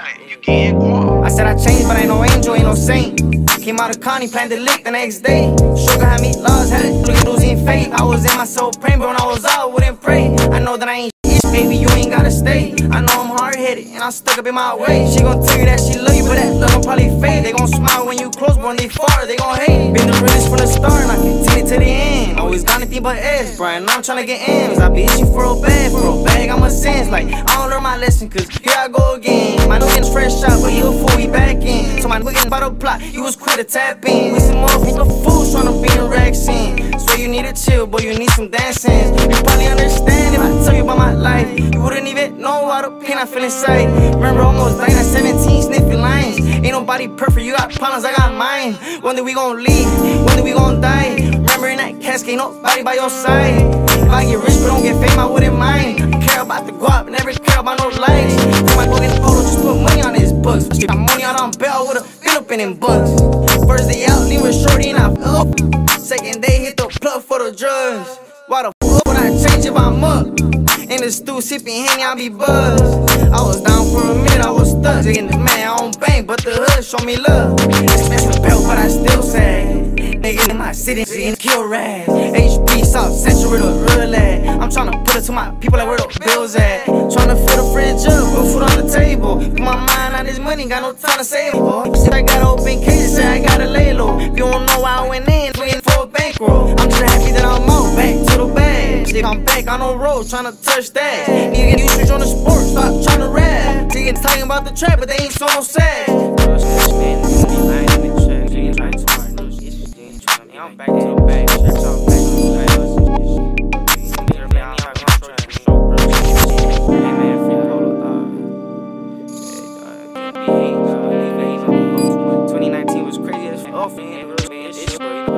Island, you getting guap. I said I changed, but I ain't no angel, ain't no saint. Came out of Connie, planned to lick the next day. Sugar had me lost, had it looking losing faith. I was in my soul praying, but when I was out, wouldn't pray. I know that I ain't shit, baby, you ain't gotta stay. I know I'm hard headed, and I'm stuck up in my way. She gon' tell you that she love you, but that love gon' probably fade. They gon' smile when you close, but when they far, they gon' hate. Been the realest from the start, and I continue to the end. Always got anything but S, Brian, I'm tryna get M's. I be itching for a bag, for a bag, I'm a sense. Like, I don't learn my lesson, cause to tap in. We some motherfucker fools tryna be in racks scene. So you need to chill, but you need some dancing. You probably understand if I tell you about my life. You wouldn't even know how the pain I feel inside. Remember almost dying at 17, sniffing lines. Ain't nobody perfect, you got problems, I got mine. One day we gon' leave, one day we gon' die. Remember in that casket, ain't nobody by your side. If I get rich but don't get fame, I wouldn't mind. I care about the guap, never care about no likes. Tell my boy get the photo, just put money on his books. My money out on bail, would've been bucks. First day out, leave with shorty and I up. Second day, hit the plug for the drugs. Why the fuck would I change if I'm up? In the stew, sipping Henny, I be buzzed. I was down for a minute, I was stuck. Digging the man, I don't bang, but the hood show me love. Expensive belt, but I still say. My city, in kill rag. HB South Central, the real at. I'm tryna put it to my people like where the bills at. Tryna fill the fridge up, put food on the table. Put my mind on this money, got no time to save. Boy. Said I got open cases, I gotta lay low. If you don't know why I went in, looking for a bankroll. I'm just happy that I'm out, back to the bag. Shit, I'm back on the road, tryna touch that. Need to get on the sports, stop tryna rap. Niggas talking about the trap, but they ain't so no sad. Dog. Hey, dog. 2019 was crazy as fuck, man. It's